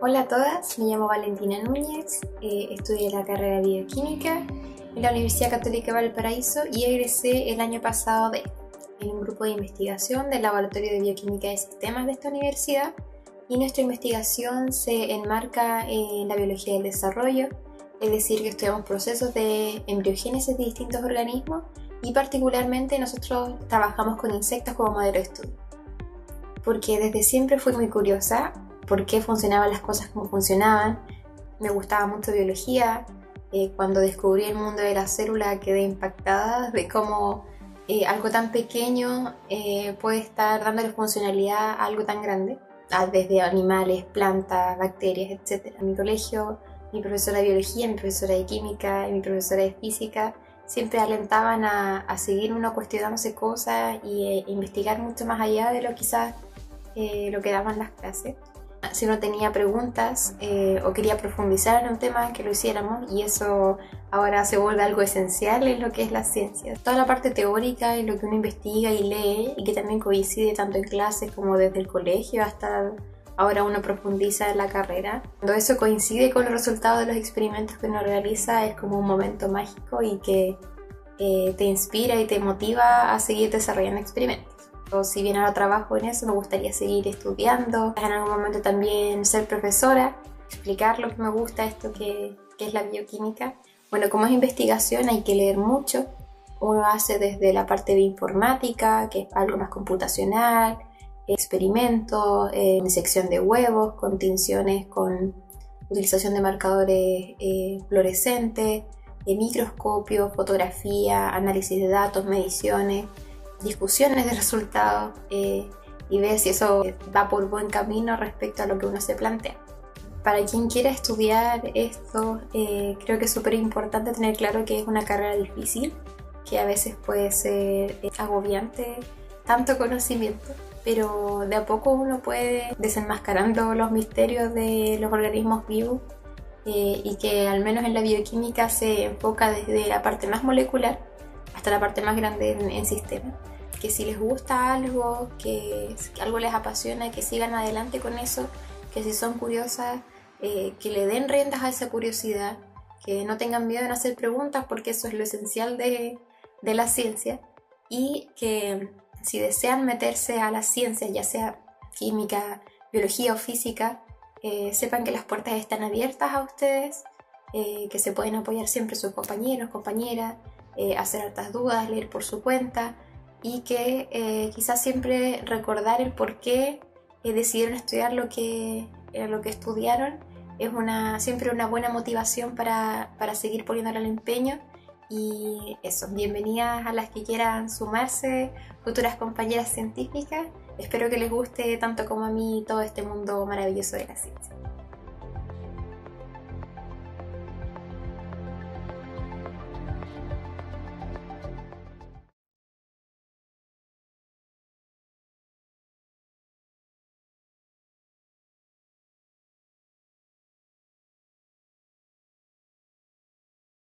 Hola a todas, me llamo Valentina Núñez, eh, estudié la carrera de bioquímica en la Universidad Católica de Valparaíso y egresé el año pasado de en un grupo de investigación del Laboratorio de Bioquímica de Sistemas de esta universidad y nuestra investigación se enmarca en la biología del desarrollo, es decir, que estudiamos procesos de embriogénesis de distintos organismos y particularmente nosotros trabajamos con insectos como modelo de estudio. Porque desde siempre fui muy curiosa por qué funcionaban las cosas como funcionaban. Me gustaba mucho biología. Eh, cuando descubrí el mundo de la célula quedé impactada de cómo eh, algo tan pequeño eh, puede estar dándole funcionalidad a algo tan grande, desde animales, plantas, bacterias, etc. En mi colegio, mi profesora de biología, mi profesora de química y mi profesora de física siempre alentaban a, a seguir uno cuestionándose cosas e investigar mucho más allá de lo quizás lo que daban las clases si uno tenía preguntas eh, o quería profundizar en un tema, que lo hiciéramos y eso ahora se vuelve algo esencial en lo que es la ciencia. Toda la parte teórica y lo que uno investiga y lee y que también coincide tanto en clases como desde el colegio hasta ahora uno profundiza en la carrera. Cuando eso coincide con los resultados de los experimentos que uno realiza es como un momento mágico y que eh, te inspira y te motiva a seguir desarrollando experimentos o si bien ahora trabajo en eso, me gustaría seguir estudiando, en algún momento también ser profesora, explicar lo que me gusta, esto que, que es la bioquímica. Bueno, como es investigación hay que leer mucho. Uno hace desde la parte de informática, que es algo más computacional, experimentos, eh, sección de huevos, con tinciones, con utilización de marcadores eh, fluorescentes, microscopio, fotografía, análisis de datos, mediciones, discusiones de resultados eh, y ver si eso va por buen camino respecto a lo que uno se plantea. Para quien quiera estudiar esto, eh, creo que es súper importante tener claro que es una carrera difícil, que a veces puede ser eh, agobiante, tanto conocimiento, pero de a poco uno puede desenmascarando los misterios de los organismos vivos y que al menos en la bioquímica se enfoca desde la parte más molecular hasta la parte más grande en, en sistema. Que si les gusta algo, que, algo les apasiona, que sigan adelante con eso, que si son curiosas, eh, que le den riendas a esa curiosidad, que no tengan miedo en hacer preguntas porque eso es lo esencial de, de la ciencia y que si desean meterse a la ciencia, ya sea química, biología o física, eh, sepan que las puertas están abiertas a ustedes, eh, que se pueden apoyar siempre sus compañeros, compañeras, eh, hacer hartas dudas, leer por su cuenta y que quizás siempre recordar el por qué decidieron estudiar lo que, lo que estudiaron. Es una, siempre una buena motivación para, para seguir poniendo el empeño y eso, bienvenidas a las que quieran sumarse, futuras compañeras científicas. Espero que les guste tanto como a mí todo este mundo maravilloso de la ciencia.